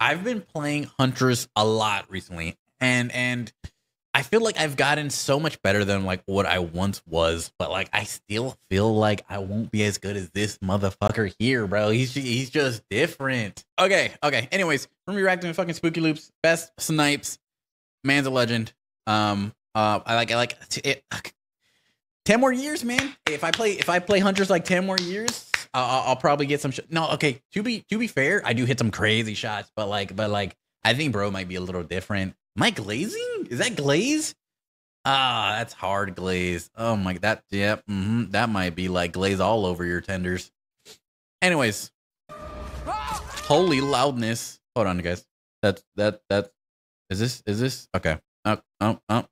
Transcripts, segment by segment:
I've been playing Huntress a lot recently, and and I feel like I've gotten so much better than like what I once was, but like I still feel like I won't be as good as this motherfucker here, bro. He's he's just different. Okay, okay. Anyways, from reacting to fucking SpookyLoopz, best snipes, man's a legend. Um, uh, I like I like it. Ten more years, man. If I play if I play Huntress like ten more years, I'll, I'll probably get some. Sh- no, okay. To be to be fair, I do hit some crazy shots, but like but like I think bro might be a little different. Am I glazing? Is that glaze? Ah, that's hard glaze. Oh my, that yeah, mm-hmm, that might be like glaze all over your tenders. Anyways, holy loudness. Hold on, guys. That's that that is this is this okay? Oh oh oh.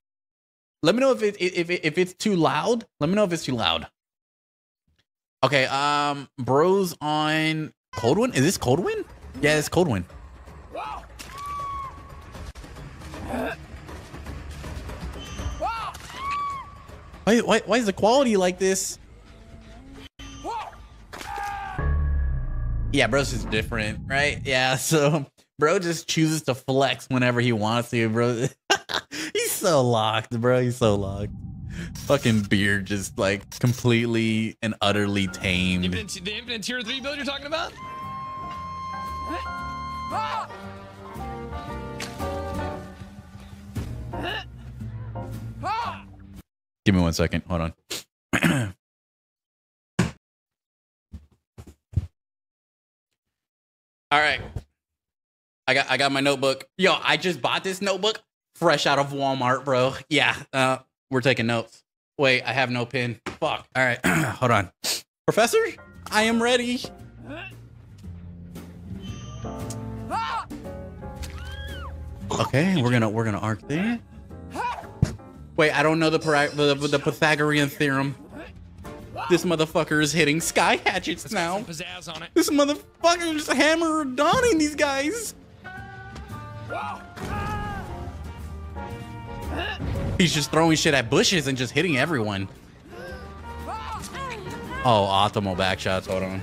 Let me know if it if it, if it's too loud. Let me know if it's too loud. Okay, um, bros on Coldwind. Is this Coldwind? Yeah, it's Coldwind. Why, why, why is the quality like this? Yeah, bro's just different, right? Yeah, so bro just chooses to flex whenever he wants to, bro. He's so locked, bro. He's so locked. Fucking beard just like completely and utterly tamed. Infinite, the infinite tier 3 build you're talking about? Give me one second. Hold on. All right. I got I got my notebook. Yo, I just bought this notebook fresh out of Walmart, bro. Yeah. Uh we're taking notes. Wait, I have no pen. Fuck. All right. Hold on. Professor, I am ready. Okay, we're gonna we're gonna arc there. Wait, I don't know the the, the Pythagorean theorem. This motherfucker is hitting sky hatchets now. Pizzazz on it. This motherfucker is hammer donning these guys. He's just throwing shit at bushes and just hitting everyone. Oh, optimal back shots. Hold on.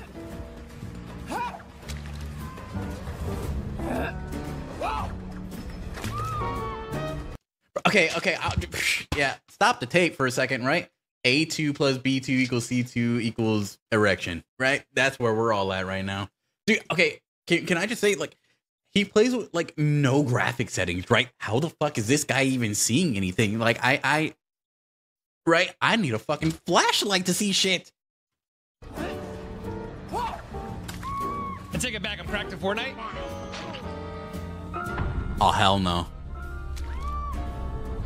Okay, okay. I'll, yeah, stop the tape for a second, right? A2 plus B2 equals C2 equals erection, right? That's where we're all at right now. Dude, okay, can, can I just say, like, he plays with, like, no graphic settings, right? How the fuck is this guy even seeing anything? Like, I, I, right? I need a fucking flashlight to see shit. I take it back. I'm cracked at Fortnite. Oh, hell no.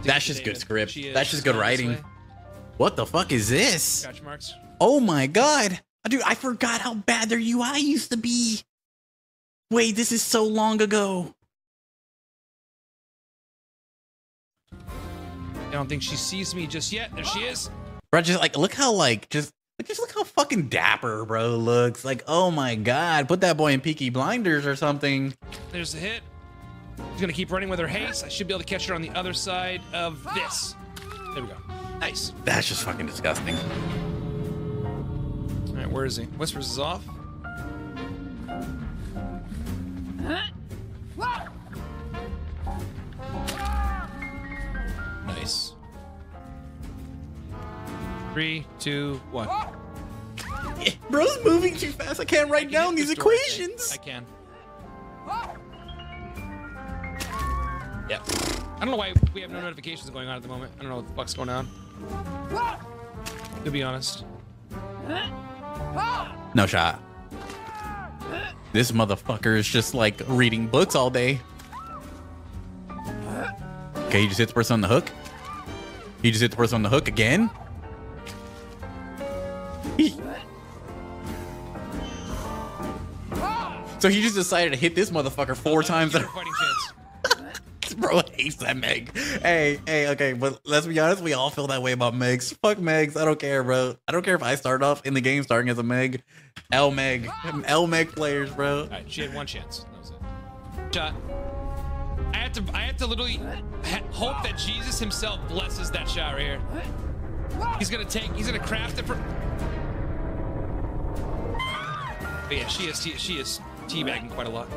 That's just good script. That's just good writing. What the fuck is this? Oh my god. Dude, I forgot how bad their UI used to be. Wait, this is so long ago. I don't think she sees me just yet. There she is. Bro, just like look how like just just look how fucking dapper bro looks. Like, oh my god, put that boy in Peaky Blinders or something. There's the hit. She's gonna keep running with her haste. I should be able to catch her on the other side of this. There we go. Nice. That's just fucking disgusting. All right, where is he? Whispers is off. Nice. Three, two, one. Bro's moving too fast. I can't write down these This door, equations. I can. Yep. I don't know why we have no notifications going on at the moment. I don't know what the fuck's going on. To be honest. No shot. This motherfucker is just like reading books all day. Okay, he just hit the person on the hook. He just hit the person on the hook again. So he just decided to hit this motherfucker four times. Bro hates that Meg. Hey, hey, okay, but let's be honest, we all feel that way about Megs. Fuck Megs. I don't care, bro. I don't care if I start off in the game starting as a Meg. L Meg. L Meg players, bro. All right, she had one chance. That was it. Shot. I had to. I had to literally hope that Jesus himself blesses that shot right here. He's gonna take. He's gonna craft it for. But yeah, she is. She is teabagging quite a lot.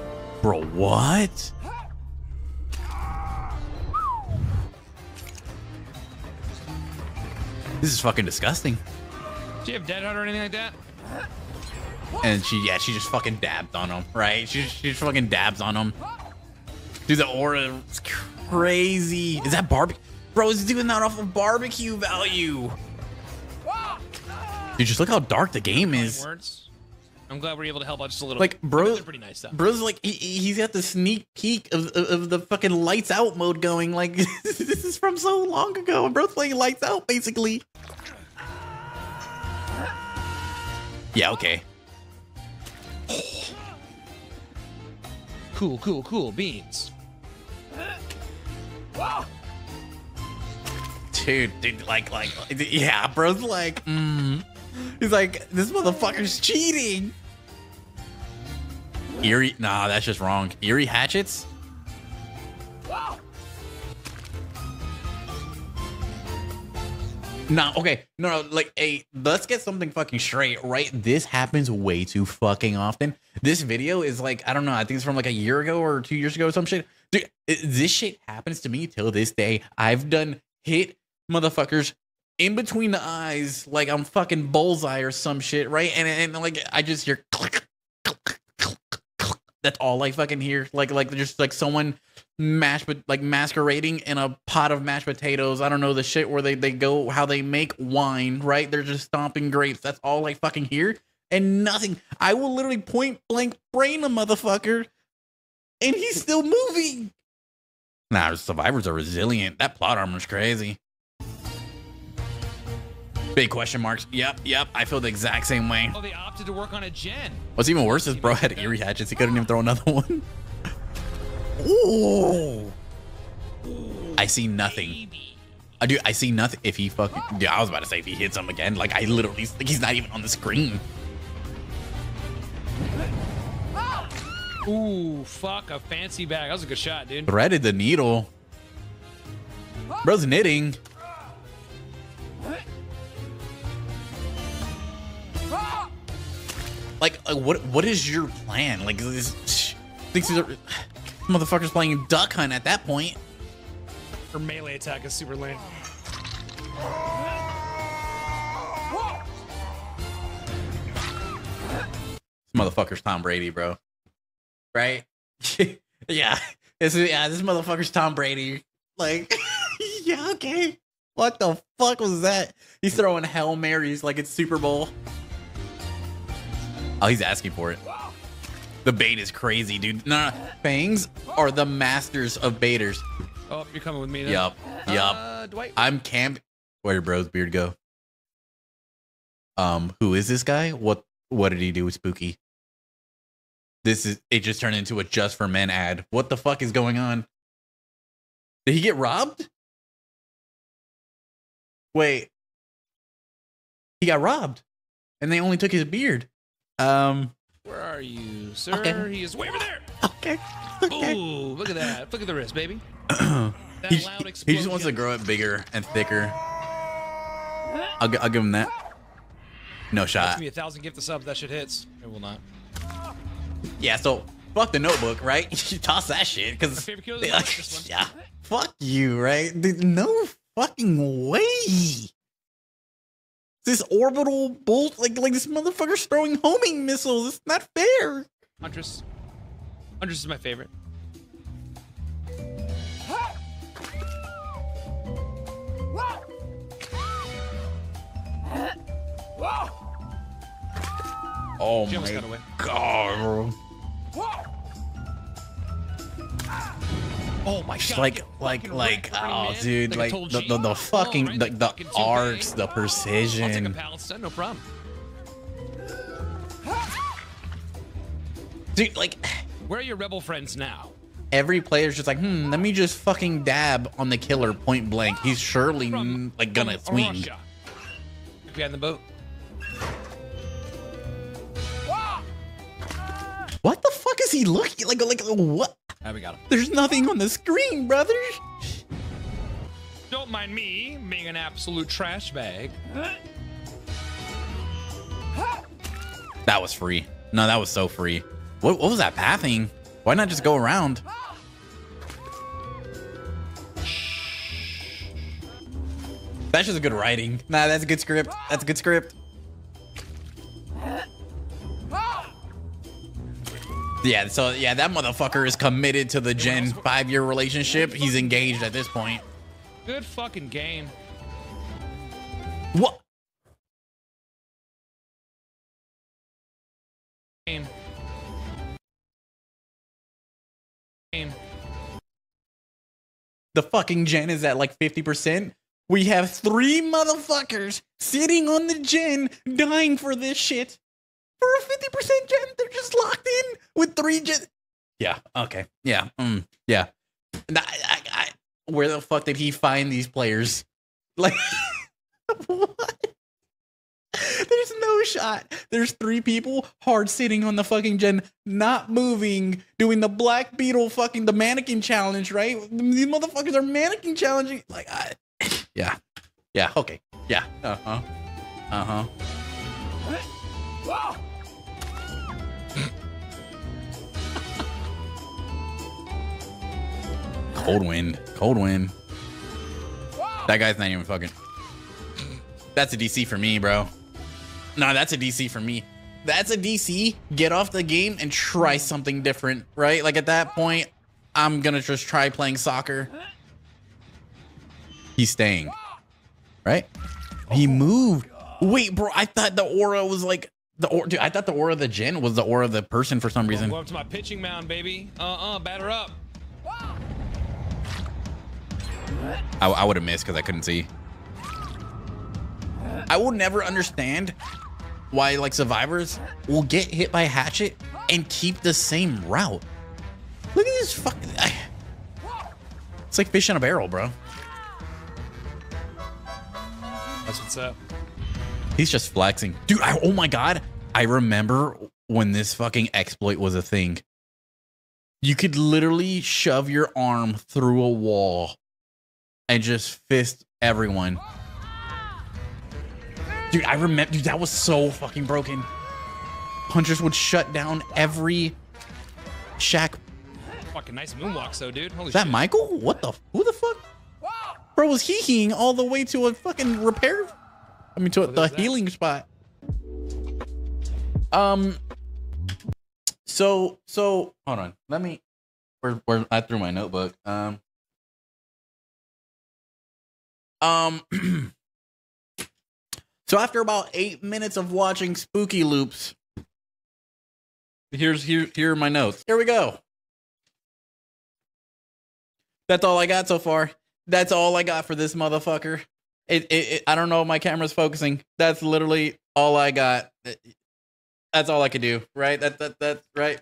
Bro, what? This is fucking disgusting. Do you have Dead Hard or anything like that? And she, yeah, she just fucking dabbed on him, right? She, she just fucking dabs on him. Dude, the aura is crazy. Is that barbecue? Bro, is doing that off of barbecue value. Dude, just look how dark the game is. Words. I'm glad we're able to help out just a little. Like, bro, pretty nice stuff. bro's like he, he's got the sneak peek of, of, of the fucking lights out mode going. Like this is from so long ago. And bro's playing lights out basically. Yeah, okay. Cool, cool, cool. Beans. Dude, dude, like, like, yeah, bro's like, mm. He's like, this motherfucker's cheating. Eerie, nah, that's just wrong. Eerie hatchets? Nah, okay, no, no, like, hey, let's get something fucking straight, right? This happens way too fucking often. This video is like, I don't know, I think it's from like a year ago or two years ago or some shit. Dude, this shit happens to me till this day. I've done hit motherfuckers in between the eyes like I'm fucking bullseye or some shit, right? And and like I just hear click. That's all I fucking hear. Like like just like someone mash but like masquerading in a pot of mashed potatoes. I don't know the shit where they they go how they make wine, right? They're just stomping grapes. That's all I fucking hear. And nothing. I will literally point blank brain a motherfucker and he's still moving. Nah, survivors are resilient. That plot armor's crazy. Big question marks. Yep, yep. I feel the exact same way. Oh, they opted to work on a gen. What's even worse is bro had eerie hatchets. He couldn't even throw another one. Ooh. I see nothing. I do. I see nothing. If he fucking, yeah, I was about to say if he hits him again. Like I literally, like he's not even on the screen. Ooh, fuck a fancy bag. That was a good shot, dude. Threaded the needle. Bro's knitting. Like, uh, what? What is your plan? Like, this thinks these are motherfuckers playing duck hunt at that point. Her melee attack is super lame. This motherfucker's Tom Brady, bro. Right? yeah. This is yeah, this motherfucker's Tom Brady. Like, yeah, okay. What the fuck was that? He's throwing Hail Marys like it's Super Bowl. Oh, he's asking for it. The bait is crazy, dude. No, no, Fengs are the masters of baiters. Oh, you're coming with me then. Yup. Yup. Uh, Dwight. I'm camp. Where did bro's beard go? Um, who is this guy? What what did he do with Spooky? This is it just turned into a just for men ad. What the fuck is going on? Did he get robbed? Wait. He got robbed. And they only took his beard. Um Where are you, sir? Okay. He is way over there. okay. Okay. Ooh, look at that. Look at the wrist, baby. That he, loud he just wants to grow it bigger and thicker. I'll, I'll give him that. No shot. Give me a thousand gift the subs. That shit hits. It will not. Yeah, so fuck the notebook, right? you toss that shit because favorite kill is like yeah, fuck you, right? Dude, no fucking way. This orbital bolt, like like this motherfucker's throwing homing missiles. It's not fair. Huntress. Huntress is my favorite. Oh She my got away. god, Oh my god. like like like oh dude, like the, the, the fucking the, the arcs, the I'll take a precision. pallet no problem. Dude, like Where are your rebel friends now? every player's just like, hmm, let me just fucking dab on the killer point blank. He's surely mm, like gonna swing. Behind the boat. What the fuck is he looking like? Like what? Ah, we got him. There's nothing on the screen, brother. Don't mind me being an absolute trash bag. That was free. No, that was so free. What, what was that pathing? Why Why not just go around? That's just a good writing. Nah, that's a good script. That's a good script. Yeah, so yeah, that motherfucker is committed to the Gen 5 year relationship. He's engaged at this point. Good fucking game. What? Game. Game. The fucking Gen is at like 50%. We have three motherfuckers sitting on the Gen dying for this shit. For a 50% Gen, they're just locked in with three Gen. Yeah, okay. Yeah, mm, yeah. And I, I, I, where the fuck did he find these players? Like, what? There's no shot. There's three people hard sitting on the fucking gen, not moving, doing the Black Beetle fucking the mannequin challenge, right? These motherfuckers are mannequin challenging. Like, I, yeah, yeah, okay, yeah, uh huh, uh huh. Cold wind, cold wind. That guy's not even fucking. That's a DC for me, bro. No, that's a DC for me. That's a DC. Get off the game and try something different, right? Like at that point, I'm gonna just try playing soccer. He's staying, right? He moved. Wait, bro. I thought the aura was like the aura. Dude, I thought the aura of the Gen was the aura of the person for some reason. Go up to my pitching mound, baby. Uh-uh, batter up. I, I would have missed because I couldn't see. I will never understand why like survivors will get hit by a hatchet and keep the same route. Look at this fucking. I, it's like fish in a barrel, bro. That's what's up. He's just flexing, dude. I, oh my god, I remember when this fucking exploit was a thing. You could literally shove your arm through a wall and just fist everyone. Dude, I remember, dude, that was so fucking broken. Punchers would shut down every shack. Fucking nice moonwalk, so dude. Holy Is that shit. Michael? What the? Who the fuck? Bro was he heeing all the way to a fucking repair? I mean, to a, the there's that. healing spot. Um. So so hold on. Let me. Where where I threw my notebook. Um. Um. so after about eight minutes of watching SpookyLoopz, here's here here are my notes. Here we go. That's all I got so far. That's all I got for this motherfucker. It, it, it I don't know if my camera's focusing. That's literally all I got. That's all I could do. Right? That that that's right.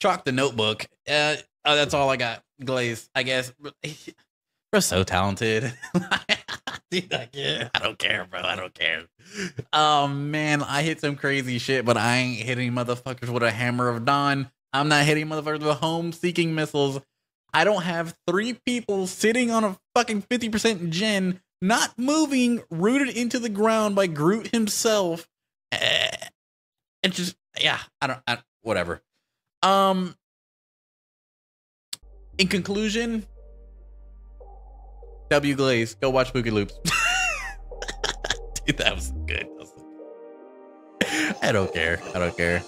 Chalk the notebook. Uh, oh, that's all I got. Glaze, I guess. We're so talented. Dude, I, I don't care, bro. I don't care. Oh man, I hit some crazy shit, but I ain't hitting motherfuckers with a hammer of dawn. I'm not hitting motherfuckers with home seeking missiles. I don't have three people sitting on a fucking 50% gen, not moving, rooted into the ground by Groot himself. Eh, It just, yeah, I don't, I, whatever. Um, in conclusion, W Glaze, go watch SpookyLoopz. Dude, that was good. I don't care. I don't care.